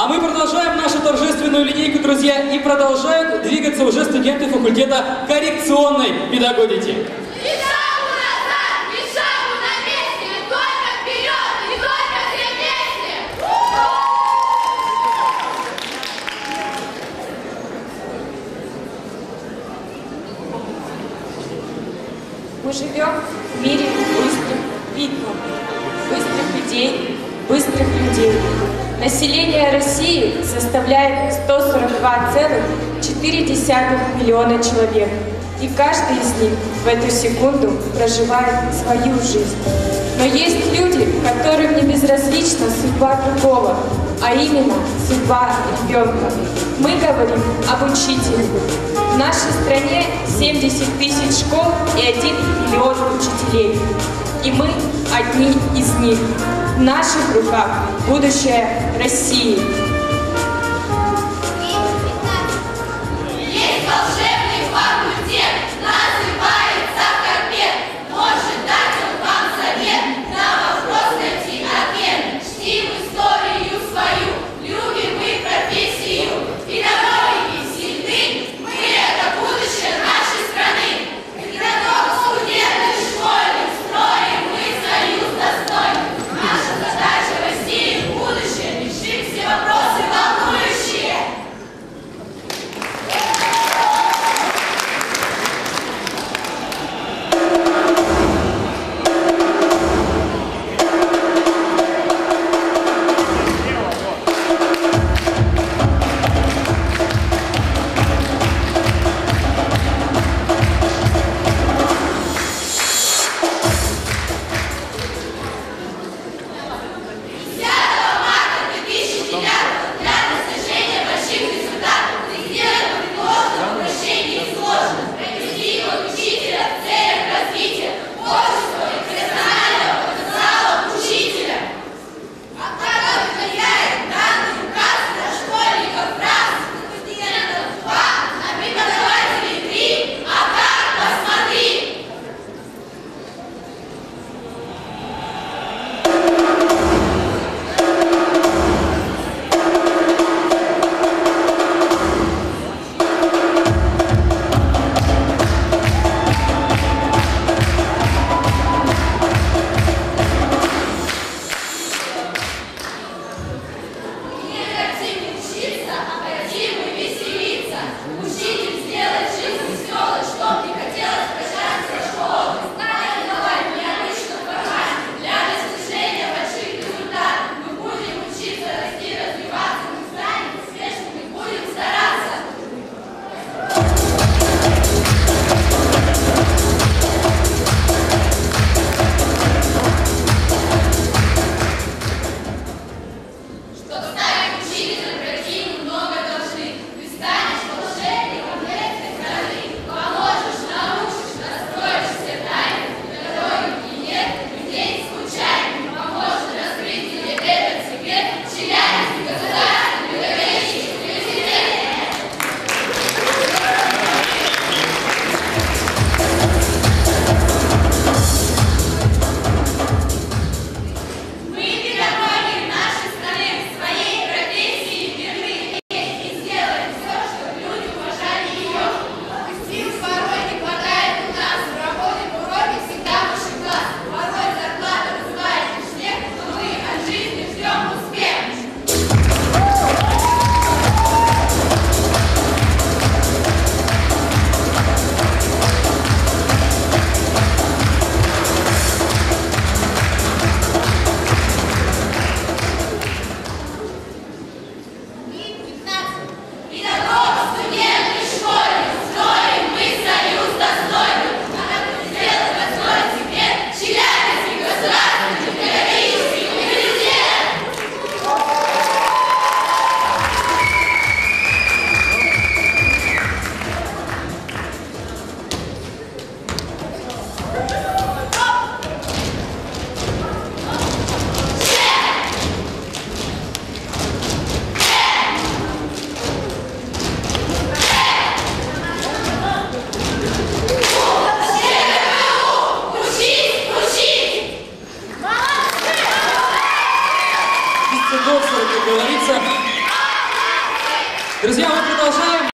А мы продолжаем нашу торжественную линейку, друзья, и продолжают двигаться уже студенты факультета коррекционной педагогики. Мы живем в мире быстрых ритмов, быстрых людей, быстрых людей. Население России составляет 142,4 миллиона человек. И каждый из них в эту секунду проживает свою жизнь. Но есть люди, которым не безразлична судьба другого, а именно судьба ребенка. Мы говорим об учителе. В нашей стране 70 тысяч школ и 1 миллион учителей. И мы одни из них. Наших руках будущее России. говорится. Друзья, мы продолжаем.